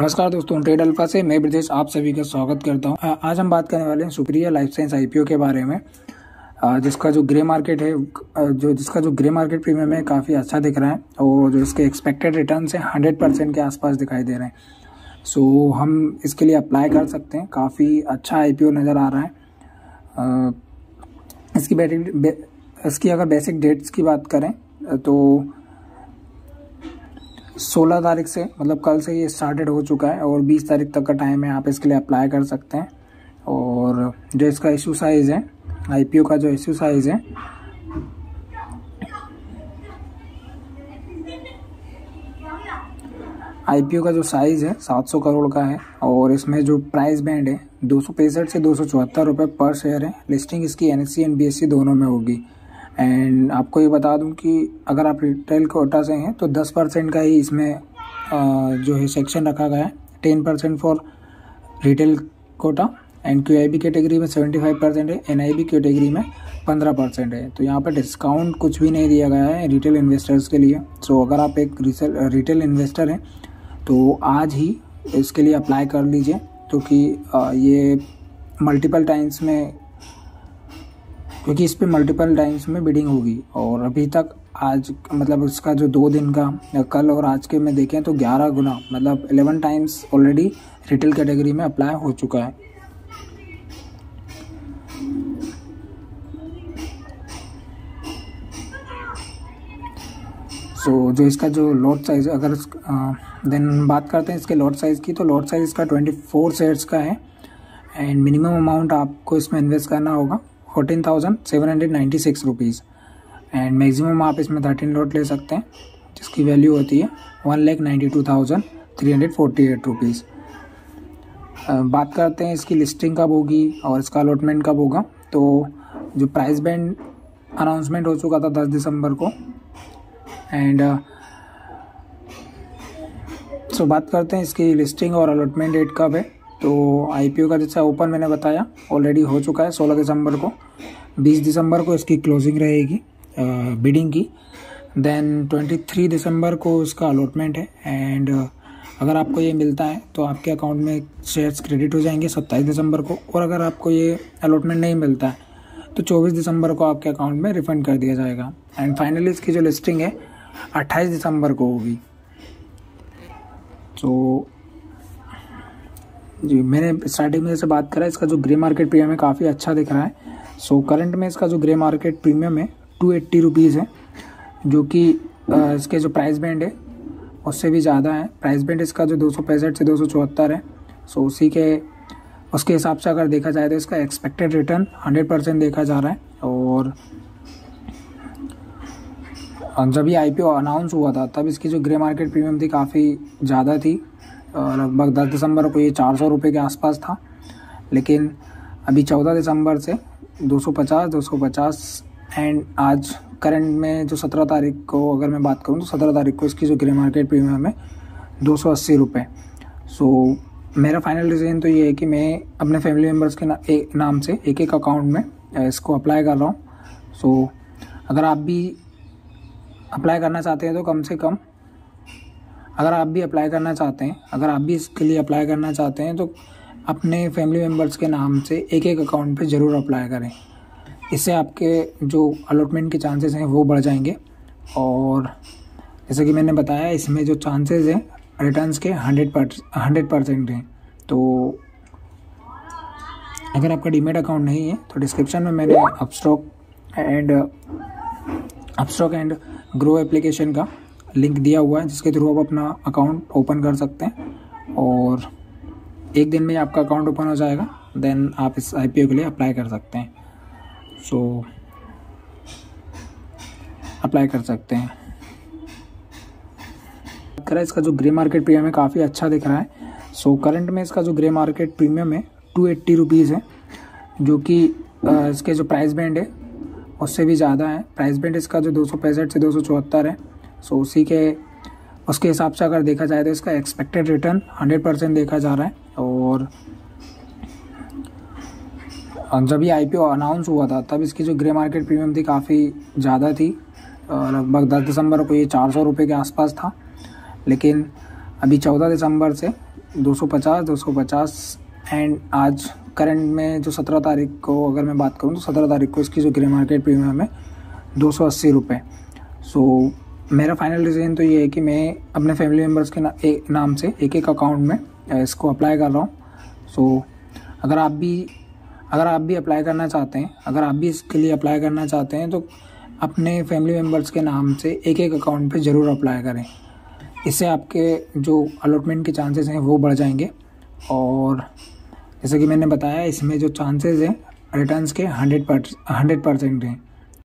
नमस्कार दोस्तों, trade alpha से मैं ब्रजेश आप सभी का स्वागत करता हूँ। आज हम बात करने वाले हैं सुप्रिया लाइफ साइंस आईपीओ के बारे में। जिसका जो ग्रे मार्केट है जो जिसका जो ग्रे मार्केट प्रीमियम है, काफ़ी अच्छा दिख रहा है और जो इसके एक्सपेक्टेड रिटर्न है हंड्रेड परसेंट के आसपास दिखाई दे रहे हैं। सो हम इसके लिए अप्लाई कर सकते हैं। काफ़ी अच्छा आईपीओ नज़र आ रहा है। इसकी बैटरी, इसकी अगर बेसिक डेट्स की बात करें तो सोलह तारीख से मतलब कल से ये स्टार्टेड हो चुका है और बीस तारीख तक का टाइम है, आप इसके लिए अप्लाई कर सकते हैं। और जो इसका इशू साइज़ है आईपीओ का जो इशू साइज़ है आईपीओ का जो साइज़ है 700 करोड़ का है और इसमें जो प्राइस बैंड है, दो सौ पैंसठ से दो सौ पर शेयर है। लिस्टिंग इसकी एन एन बी दोनों में होगी। एंड आपको ये बता दूँ कि अगर आप रिटेल कोटा से हैं तो 10 परसेंट का ही इसमें जो है सेक्शन रखा गया है। Ten percent for retail quota and Q I B category में 75 परसेंट है एन आई बी कैटेगरी में 15 परसेंट है। तो यहाँ पर डिस्काउंट कुछ भी नहीं दिया गया है रिटेल इन्वेस्टर्स के लिए। सो so, अगर आप एक रिटेल इन्वेस्टर हैं तो आज ही इसके लिए अप्लाई कर लीजिए क्योंकि तो ये मल्टीपल टाइम्स में क्योंकि इस पर मल्टीपल टाइम्स में बिडिंग होगी। और अभी तक आज मतलब इसका जो दो दिन का कल और आज के में देखें तो ग्यारह गुना मतलब eleven times already retail category में अप्लाई हो चुका है। सो so, जो इसका जो लॉट साइज़ अगर देन बात करते हैं इसके लॉट साइज़ की तो लॉट साइज़ इसका ट्वेंटी फोर शेयर्स का है। एंड मिनिमम अमाउंट आपको इसमें इन्वेस्ट करना होगा। Fourteen thousand seven hundred ninety six rupees and maximum आप इसमें थर्टीन लॉट ले सकते हैं, जिसकी वैल्यू होती है one lakh ninety two thousand three hundred forty eight rupees बात करते हैं इसकी लिस्टिंग कब होगी और इसका अलॉटमेंट कब होगा। तो जो प्राइस बैंड अनाउंसमेंट हो चुका था दस दिसंबर को। एंड सो बात करते हैं इसकी लिस्टिंग और अलॉटमेंट डेट कब है। तो आईपीओ का जैसा ओपन मैंने बताया ऑलरेडी हो चुका है 16 दिसंबर को। 20 दिसंबर को इसकी क्लोजिंग रहेगी बिडिंग की। देन 23 दिसंबर को इसका अलॉटमेंट है। एंड अगर आपको ये मिलता है तो आपके अकाउंट में शेयर्स क्रेडिट हो जाएँगे 27 दिसंबर को। और अगर आपको ये अलॉटमेंट नहीं मिलता है तो 24 दिसंबर को आपके अकाउंट में रिफंड कर दिया जाएगा। एंड फाइनली इसकी जो लिस्टिंग है 28 दिसंबर को होगी। तो जी मैंने स्टार्टिंग में जैसे बात करा इसका जो ग्रे मार्केट प्रीमियम है काफ़ी अच्छा दिख रहा है। सो so, करंट में इसका जो ग्रे मार्केट प्रीमियम है टू एट्टी रुपीज़ है जो कि इसके जो प्राइस बैंड है उससे भी ज़्यादा है। प्राइस बैंड इसका जो दो सौ पैंसठ से दो सौ चौहत्तर है। सो so, उसी के उसके हिसाब से अगर देखा जाए तो इसका एक्सपेक्टेड रिटर्न हंड्रेड परसेंट देखा जा रहा है। और जब ये आई अनाउंस हुआ था तब इसकी जो ग्रे मार्केट प्रीमियम थी काफ़ी ज़्यादा थी। लगभग दस दिसंबर को ये चार सौ रुपये के आसपास था। लेकिन अभी चौदह दिसंबर से दो सौ पचास दो सौ पचास एंड आज करंट में जो सत्रह तारीख को अगर मैं बात करूँ तो सत्रह तारीख को इसकी जो ग्रे मार्केट प्रीमियम है दो सौ अस्सी रुपये सो मेरा फाइनल डिसीज़न तो ये है कि मैं अपने फैमिली मेंबर्स के ना, ए, नाम से एक एक अकाउंट में इसको अप्लाई कर रहा हूँ। सो so, अगर आप भी अप्लाई करना चाहते हैं तो कम से कम अगर आप भी अप्लाई करना चाहते हैं, अगर आप भी इसके लिए अप्लाई करना चाहते हैं तो अपने फैमिली मेंबर्स के नाम से एक एक अकाउंट पे ज़रूर अप्लाई करें। इससे आपके जो अलॉटमेंट के चांसेस हैं, वो बढ़ जाएँगे। और जैसे कि मैंने बताया, इसमें जो चांसेस हैं रिटर्न्स के हंड्रेड पर हंड्रेड परसेंट हैं। तो अगर आपका डीमेट अकाउंट नहीं है तो डिस्क्रिप्शन में मैंने Upstox and Upstox and Groww application का लिंक दिया हुआ है जिसके थ्रू आप अपना अकाउंट ओपन कर सकते हैं। और एक दिन में आपका अकाउंट ओपन हो जाएगा देन आप इस आईपीओ के लिए अप्लाई कर सकते हैं। सो so, अप्लाई कर सकते हैं। करें इसका जो ग्रे मार्केट प्रीमियम है काफ़ी अच्छा दिख रहा है। सो so, करंट में इसका जो ग्रे मार्केट प्रीमियम है टू एट्टी रुपीज़ है जो कि इसके जो प्राइस बैंड है उससे भी ज़्यादा है। प्राइस बैंड इसका जो दो सौ पैंसठ से दो सौ चौहत्तर है। सो so, उसी के उसके हिसाब से अगर देखा जाए तो इसका एक्सपेक्टेड रिटर्न हंड्रेड परसेंट देखा जा रहा है और जब ये आईपीओ अनाउंस हुआ था तब इसकी जो ग्रे मार्केट प्रीमियम थी काफ़ी ज़्यादा थी। लगभग दस दिसंबर को ये चार सौ रुपये के आसपास था। लेकिन अभी चौदह दिसंबर से दो सौ पचास दो सौ पचास एंड आज करंट में जो सत्रह तारीख को अगर मैं बात करूँ तो सत्रह तारीख को इसकी जो ग्रे मार्केट प्रीमियम है दो सौ अस्सी रुपये सो मेरा फाइनल डिसीज़न तो ये है कि मैं अपने फैमिली मेंबर्स के ना, ए, नाम से एक एक अकाउंट में इसको अप्लाई कर रहा हूँ। सो so, अगर आप भी अगर आप भी अप्लाई करना चाहते हैं अगर आप भी इसके लिए अप्लाई करना चाहते हैं तो अपने फैमिली मेंबर्स के नाम से एक एक अकाउंट पे ज़रूर अप्लाई करें। इससे आपके जो अलॉटमेंट के चांसेस हैं वो बढ़ जाएँगे। और जैसे कि मैंने बताया इसमें जो चांसेस हैं रिटर्न्स के हंड्रेड हंड्रेड परसेंट हैं।